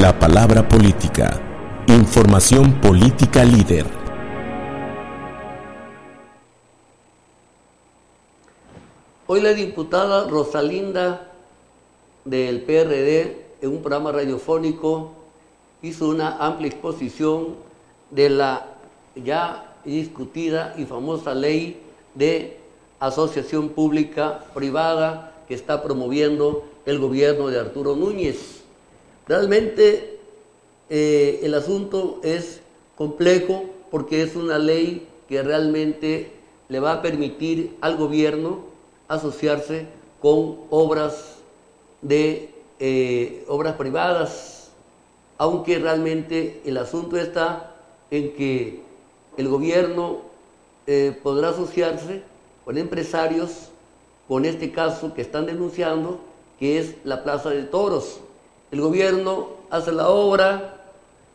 La palabra política. Información política líder. Hoy la diputada Rosalinda del PRD en un programa radiofónico hizo una amplia exposición de la ya discutida y famosa ley de asociación pública privada que está promoviendo el gobierno de Arturo Núñez. Realmente eh, el asunto es complejo porque es una ley que realmente le va a permitir al gobierno asociarse con obras de eh, obras privadas, aunque realmente el asunto está en que el gobierno eh, podrá asociarse con empresarios, con este caso que están denunciando, que es la Plaza de Toros. El gobierno hace la obra,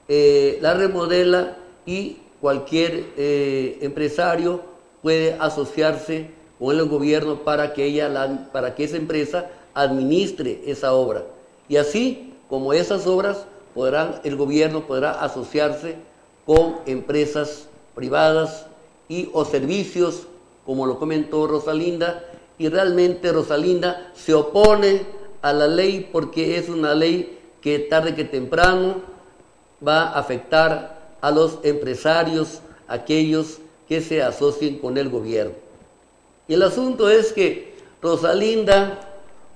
eh, la remodela y cualquier eh, empresario puede asociarse con el gobierno para que, ella, para que esa empresa administre esa obra. Y así como esas obras, el gobierno podrá asociarse con empresas privadas y o servicios, como lo comentó Rosalinda, y realmente Rosalinda se opone a la ley porque es una ley que tarde que temprano va a afectar a los empresarios, aquellos que se asocien con el gobierno. Y el asunto es que Rosalinda,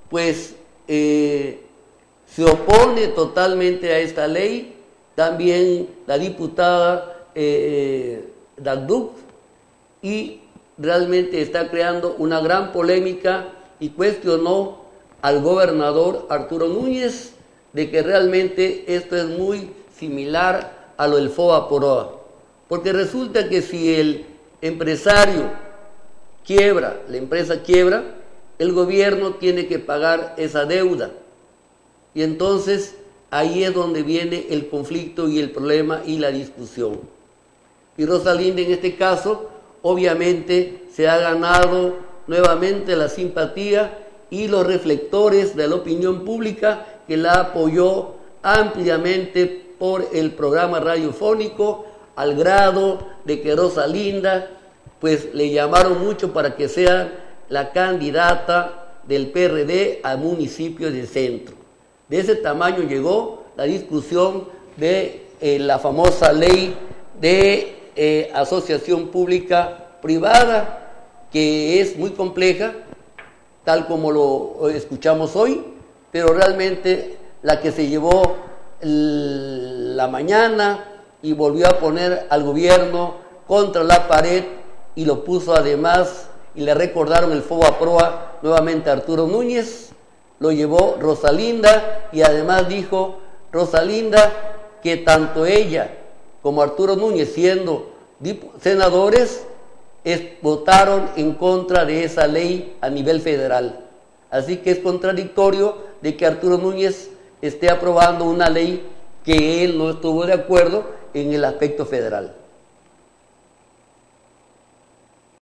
pues, eh, se opone totalmente a esta ley, también la diputada eh, y realmente está creando una gran polémica y cuestionó al gobernador Arturo Núñez de que realmente esto es muy similar a lo del FOA Poroa. Porque resulta que si el empresario quiebra, la empresa quiebra, el gobierno tiene que pagar esa deuda. Y entonces ahí es donde viene el conflicto y el problema y la discusión. Y Rosalinda en este caso obviamente se ha ganado nuevamente la simpatía y los reflectores de la opinión pública que la apoyó ampliamente por el programa radiofónico al grado de que Rosalinda pues le llamaron mucho para que sea la candidata del PRD al municipio de centro. De ese tamaño llegó la discusión de eh, la famosa ley de eh, asociación pública privada, que es muy compleja, tal como lo escuchamos hoy, pero realmente la que se llevó la mañana y volvió a poner al gobierno contra la pared y lo puso además y le recordaron el fuego a proa nuevamente a Arturo Núñez, lo llevó Rosalinda y además dijo Rosalinda que tanto ella como Arturo Núñez siendo senadores votaron en contra de esa ley a nivel federal. Así que es contradictorio de que Arturo Núñez esté aprobando una ley que él no estuvo de acuerdo en el aspecto federal.